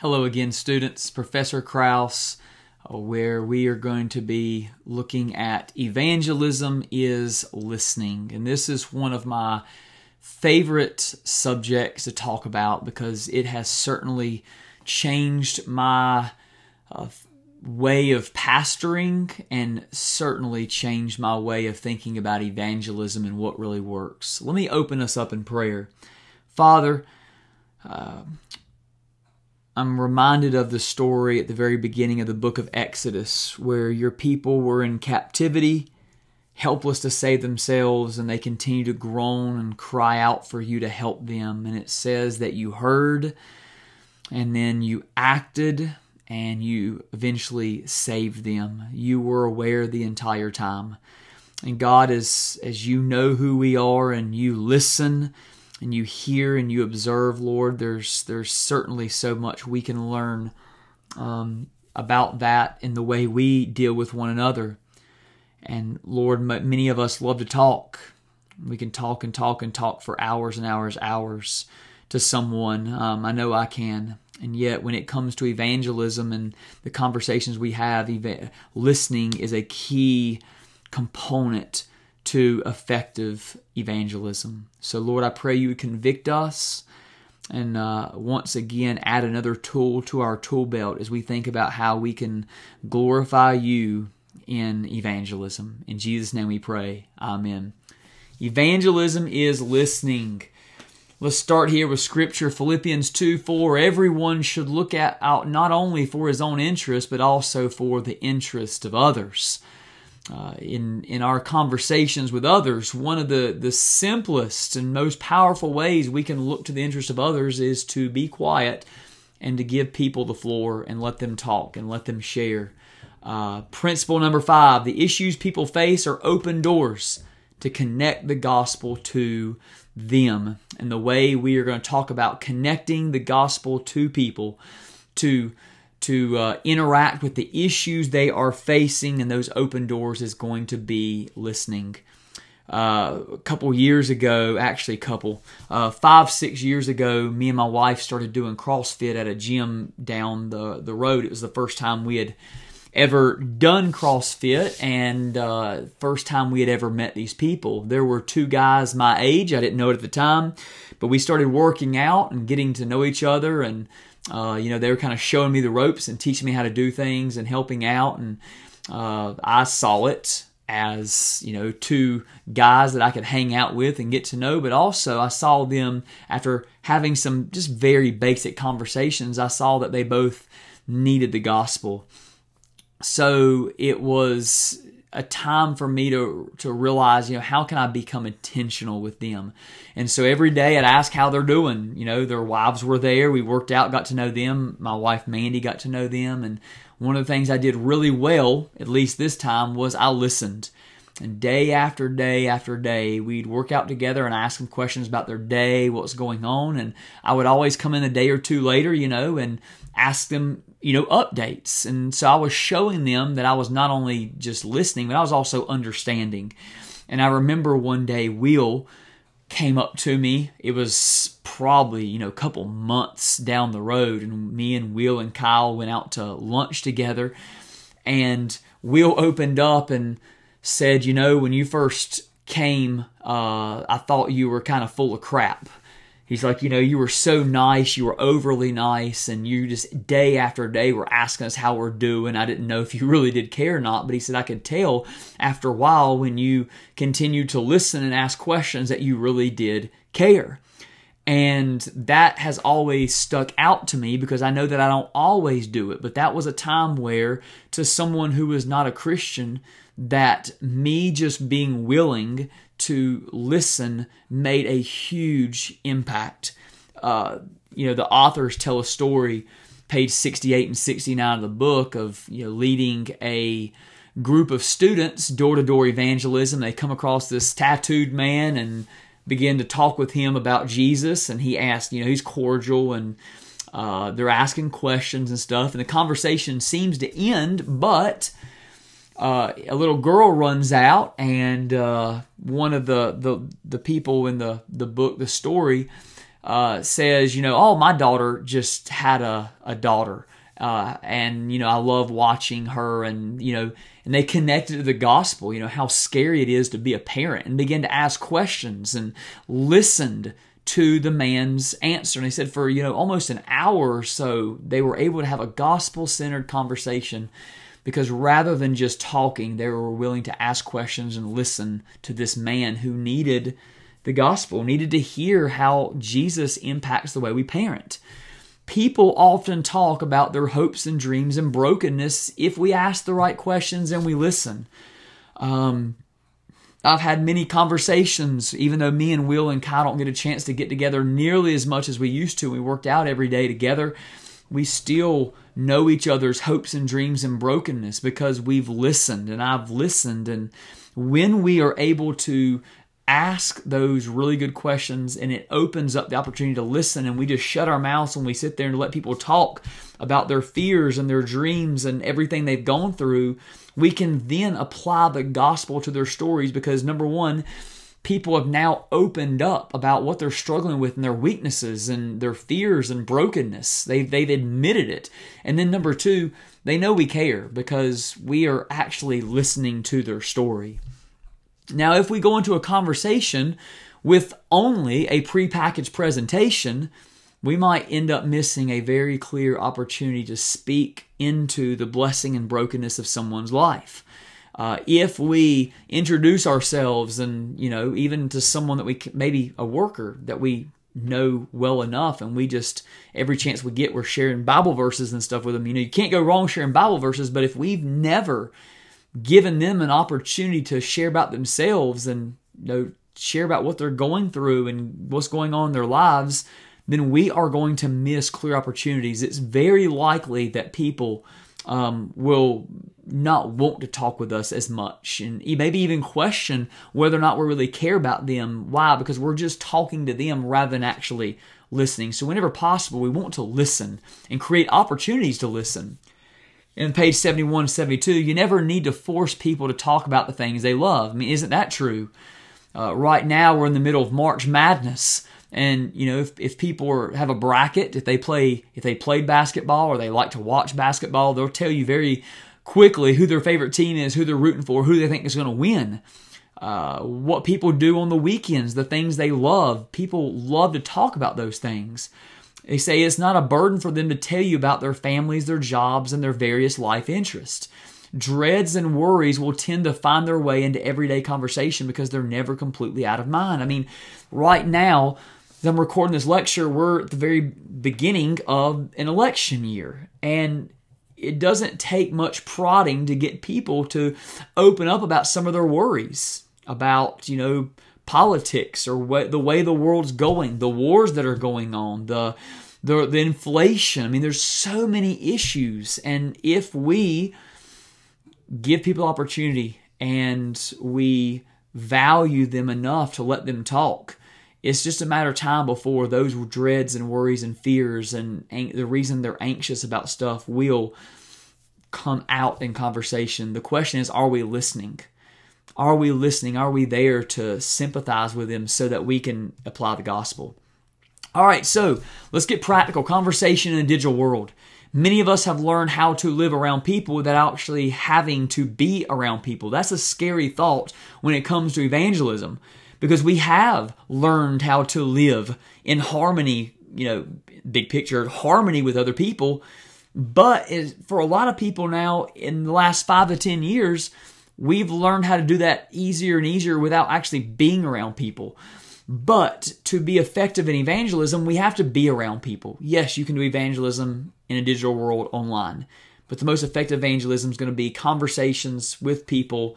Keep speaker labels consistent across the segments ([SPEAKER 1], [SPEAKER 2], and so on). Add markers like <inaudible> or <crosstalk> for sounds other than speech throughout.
[SPEAKER 1] Hello again, students. Professor Crouse, uh, where we are going to be looking at evangelism is listening. And this is one of my favorite subjects to talk about because it has certainly changed my uh, way of pastoring and certainly changed my way of thinking about evangelism and what really works. Let me open us up in prayer. Father, uh, I'm reminded of the story at the very beginning of the book of Exodus where your people were in captivity, helpless to save themselves, and they continue to groan and cry out for you to help them. And it says that you heard and then you acted and you eventually saved them. You were aware the entire time. And God, as, as you know who we are and you listen, and you hear and you observe, Lord, there's there's certainly so much we can learn um, about that in the way we deal with one another. And Lord, many of us love to talk. We can talk and talk and talk for hours and hours, hours to someone. Um, I know I can. And yet, when it comes to evangelism and the conversations we have, listening is a key component to effective evangelism. So, Lord, I pray you would convict us and uh, once again add another tool to our tool belt as we think about how we can glorify you in evangelism. In Jesus' name we pray. Amen. Evangelism is listening. Let's start here with scripture Philippians 2 4. Everyone should look at out not only for his own interest, but also for the interest of others uh, in in our conversations with others, one of the the simplest and most powerful ways we can look to the interest of others is to be quiet and to give people the floor and let them talk and let them share. Uh, principle number five: the issues people face are open doors to connect the gospel to them. And the way we are going to talk about connecting the gospel to people to to uh, interact with the issues they are facing, and those open doors is going to be listening. Uh, a couple years ago, actually, a couple, uh, five, six years ago, me and my wife started doing CrossFit at a gym down the, the road. It was the first time we had ever done CrossFit and uh, first time we had ever met these people. There were two guys my age. I didn't know it at the time, but we started working out and getting to know each other and uh, you know, they were kind of showing me the ropes and teaching me how to do things and helping out. And uh, I saw it as, you know, two guys that I could hang out with and get to know. But also, I saw them after having some just very basic conversations, I saw that they both needed the gospel. So it was a time for me to to realize, you know, how can I become intentional with them? And so every day I'd ask how they're doing. You know, their wives were there. We worked out, got to know them. My wife Mandy got to know them. And one of the things I did really well, at least this time, was I listened. And day after day after day, we'd work out together and ask them questions about their day, what's going on. And I would always come in a day or two later, you know, and ask them, you know, updates. And so I was showing them that I was not only just listening, but I was also understanding. And I remember one day Will came up to me. It was probably, you know, a couple months down the road, and me and Will and Kyle went out to lunch together. And Will opened up and said, You know, when you first came, uh, I thought you were kind of full of crap. He's like, you know, you were so nice, you were overly nice, and you just day after day were asking us how we're doing. I didn't know if you <laughs> really did care or not, but he said, I could tell after a while when you continued to listen and ask questions that you really did care. And that has always stuck out to me because I know that I don't always do it. But that was a time where, to someone who was not a Christian, that me just being willing to listen made a huge impact. Uh, you know, the authors tell a story, page 68 and 69 of the book, of you know leading a group of students door to door evangelism. They come across this tattooed man and begin to talk with him about Jesus, and he asked, you know, he's cordial and uh, they're asking questions and stuff, and the conversation seems to end, but uh, a little girl runs out, and uh, one of the, the, the people in the, the book, the story, uh, says, you know, oh, my daughter just had a, a daughter. Uh, and, you know, I love watching her and, you know, and they connected to the gospel, you know, how scary it is to be a parent and begin to ask questions and listened to the man's answer. And he said for, you know, almost an hour or so, they were able to have a gospel centered conversation because rather than just talking, they were willing to ask questions and listen to this man who needed the gospel, needed to hear how Jesus impacts the way we parent. People often talk about their hopes and dreams and brokenness if we ask the right questions and we listen. Um, I've had many conversations, even though me and Will and Kai don't get a chance to get together nearly as much as we used to. We worked out every day together. We still know each other's hopes and dreams and brokenness because we've listened and I've listened. And when we are able to ask those really good questions and it opens up the opportunity to listen and we just shut our mouths when we sit there and let people talk about their fears and their dreams and everything they've gone through we can then apply the gospel to their stories because number one people have now opened up about what they're struggling with and their weaknesses and their fears and brokenness. They've, they've admitted it. And then number two, they know we care because we are actually listening to their story. Now, if we go into a conversation with only a prepackaged presentation, we might end up missing a very clear opportunity to speak into the blessing and brokenness of someone's life uh, if we introduce ourselves and you know even to someone that we maybe a worker that we know well enough and we just every chance we get we're sharing bible verses and stuff with them. You know you can't go wrong sharing bible verses but if we've never given them an opportunity to share about themselves and you know share about what they're going through and what's going on in their lives then we are going to miss clear opportunities. It's very likely that people um, will not want to talk with us as much and maybe even question whether or not we really care about them. Why? Because we're just talking to them rather than actually listening. So, whenever possible, we want to listen and create opportunities to listen. In page 71 72, you never need to force people to talk about the things they love. I mean, isn't that true? Uh, right now, we're in the middle of March Madness. And you know, if, if people are, have a bracket, if they play if they played basketball or they like to watch basketball, they'll tell you very quickly who their favorite team is, who they're rooting for, who they think is going to win. Uh, what people do on the weekends, the things they love. People love to talk about those things. They say it's not a burden for them to tell you about their families, their jobs, and their various life interests. Dreads and worries will tend to find their way into everyday conversation because they're never completely out of mind. I mean, right now, I'm recording this lecture, we're at the very beginning of an election year. And it doesn't take much prodding to get people to open up about some of their worries about, you know, politics or what, the way the world's going, the wars that are going on, the, the the inflation. I mean, there's so many issues, and if we give people opportunity and we value them enough to let them talk, it's just a matter of time before those dreads and worries and fears and the reason they're anxious about stuff will come out in conversation. The question is, are we listening? Are we listening? Are we there to sympathize with them so that we can apply the gospel? All right, so let's get practical. Conversation in a digital world. Many of us have learned how to live around people without actually having to be around people. That's a scary thought when it comes to evangelism because we have learned how to live in harmony, you know, big picture, harmony with other people. But for a lot of people now, in the last five to 10 years, we've learned how to do that easier and easier without actually being around people. But to be effective in evangelism, we have to be around people. Yes, you can do evangelism in a digital world online, but the most effective evangelism is going to be conversations with people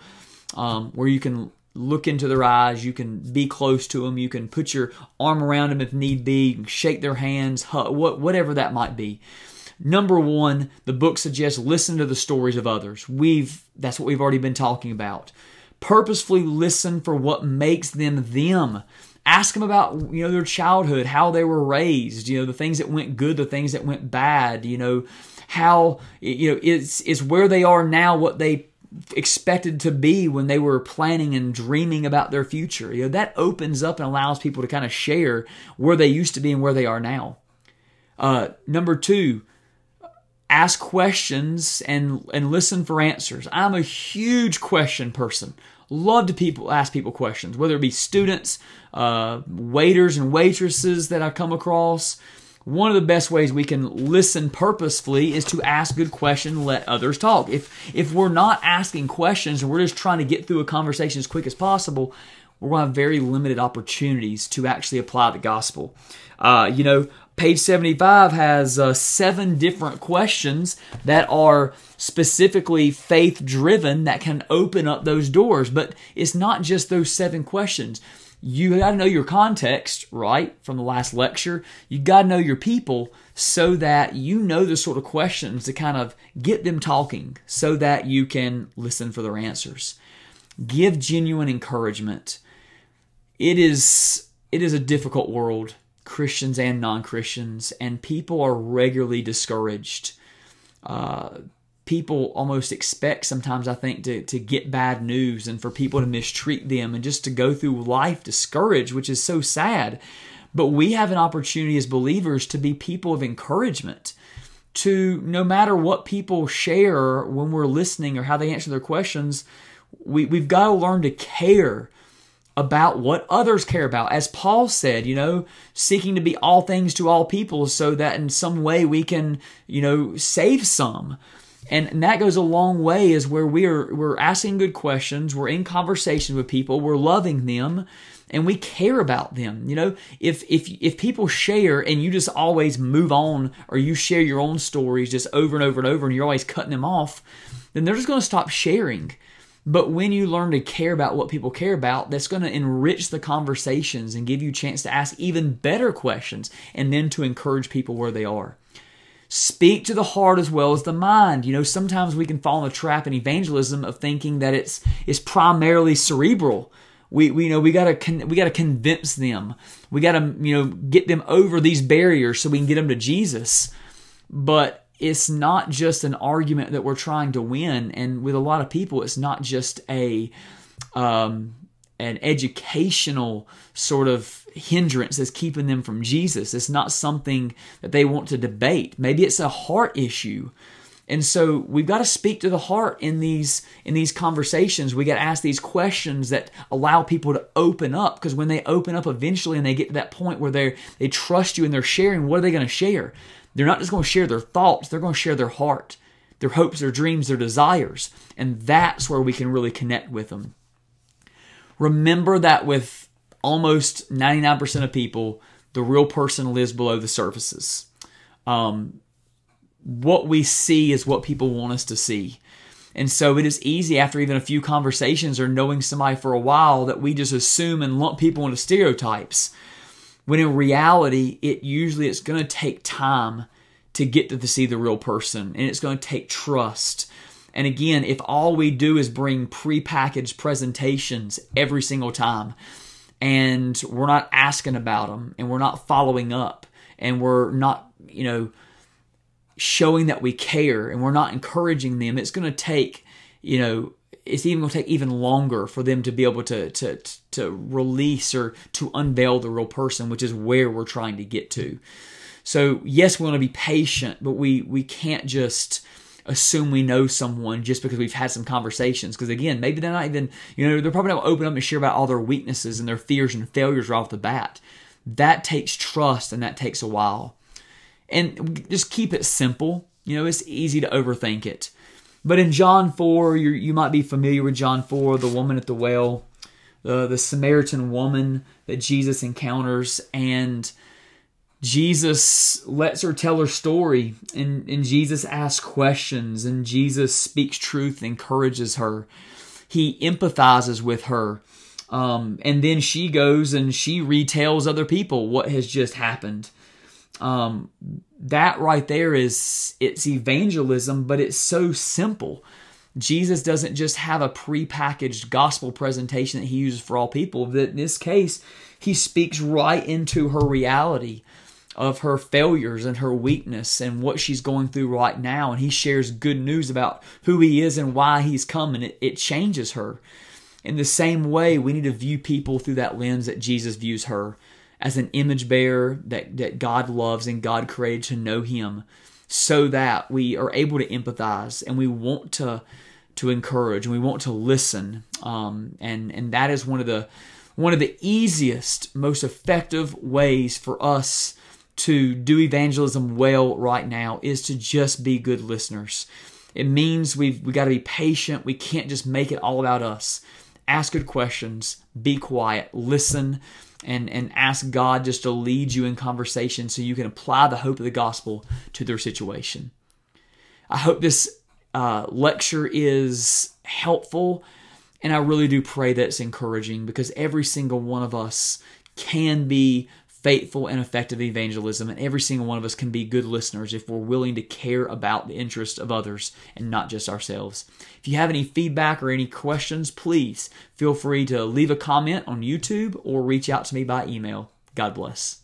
[SPEAKER 1] um, where you can look into their eyes, you can be close to them, you can put your arm around them if need be, shake their hands, hug, whatever that might be. Number one, the book suggests listen to the stories of others. We've that's what we've already been talking about. Purposefully listen for what makes them them. Ask them about you know their childhood, how they were raised, you know the things that went good, the things that went bad. You know how you know it's it's where they are now, what they expected to be when they were planning and dreaming about their future. You know, that opens up and allows people to kind of share where they used to be and where they are now. Uh, number two, ask questions and and listen for answers. I'm a huge question person. Love to people ask people questions, whether it be students, uh, waiters and waitresses that I come across. One of the best ways we can listen purposefully is to ask good questions and let others talk. If if we're not asking questions and we're just trying to get through a conversation as quick as possible, we're going to have very limited opportunities to actually apply the gospel. Uh, you know, page 75 has uh, seven different questions that are specifically faith driven that can open up those doors. But it's not just those seven questions. You got to know your context, right, from the last lecture. You got to know your people so that you know the sort of questions to kind of get them talking so that you can listen for their answers. Give genuine encouragement. It is it is a difficult world Christians and non Christians, and people are regularly discouraged. Uh, people almost expect sometimes, I think, to, to get bad news and for people to mistreat them and just to go through life discouraged, which is so sad. But we have an opportunity as believers to be people of encouragement. To no matter what people share when we're listening or how they answer their questions, we, we've got to learn to care about what others care about. As Paul said, you know, seeking to be all things to all people so that in some way we can, you know, save some. And, that goes a long way is where we're we're asking good questions, we're in conversation with people, we're loving them, and we care about them. You know, if if if people share and you just always move on or you share your own stories just over and over and over and you're always cutting them off, then they're just going to stop sharing. But when you learn to care about what people care about, that's going to enrich the conversations and give you a chance to ask even better questions and then to encourage people where they are. Speak to the heart as well as the mind. You know, sometimes we can fall in the trap in evangelism of thinking that it's it's primarily cerebral. We, we you know we gotta con- we gotta convince them. We gotta you know get them over these barriers so we can get them to Jesus. But it's not just an argument that we're trying to win. And with a lot of people, it's not just a um, an educational sort of hindrance that's keeping them from Jesus. It's not something that they want to debate. Maybe it's a heart issue. And so we've got to speak to the heart in these in these conversations. We got to ask these questions that allow people to open up because when they open up eventually and they get to that point where they they trust you and they're sharing, what are they going to share? They're not just going to share their thoughts, they're going to share their heart, their hopes, their dreams, their desires. And that's where we can really connect with them. Remember that with almost 99% of people, the real person lives below the surfaces. Um, what we see is what people want us to see. And so it is easy after even a few conversations or knowing somebody for a while that we just assume and lump people into stereotypes when in reality it usually it's going to take time to get to see the real person and it's going to take trust and again if all we do is bring prepackaged presentations every single time and we're not asking about them and we're not following up and we're not you know showing that we care and we're not encouraging them it's going to take you know it's even going to take even longer for them to be able to to to release or to unveil the real person, which is where we're trying to get to. So yes, we want to be patient, but we we can't just assume we know someone just because we've had some conversations. Because again, maybe they're not even you know they're probably not open up and share about all their weaknesses and their fears and failures right off the bat. That takes trust and that takes a while. And just keep it simple. You know, it's easy to overthink it. But in John 4, you you might be familiar with John 4, the woman at the well, the, the Samaritan woman that Jesus encounters, and Jesus lets her tell her story, and, and Jesus asks questions, and Jesus speaks truth, encourages her. He empathizes with her. Um, and then she goes and she retells other people what has just happened. Um, that right there is it's evangelism, but it's so simple. Jesus doesn't just have a prepackaged gospel presentation that he uses for all people. That in this case, he speaks right into her reality. Of her failures and her weakness and what she's going through right now. And he shares good news about who he is and why he's come, and it, it changes her. In the same way, we need to view people through that lens that Jesus views her as an image bearer that, that God loves and God created to know him so that we are able to empathize and we want to to encourage and we want to listen um, and and that is one of the one of the easiest most effective ways for us to do evangelism well right now is to just be good listeners. It means we've we got to be patient. We can't just make it all about us. Ask good questions be quiet listen and and ask God just to lead you in conversation so you can apply the hope of the gospel to their situation. I hope this uh, lecture is helpful, and I really do pray that it's encouraging because every single one of us can be faithful and effective evangelism, and every single one of us can be good listeners if we're willing to care about the interests of others and not just ourselves. If you have any feedback or any questions, please feel free to leave a comment on YouTube or reach out to me by email. God bless.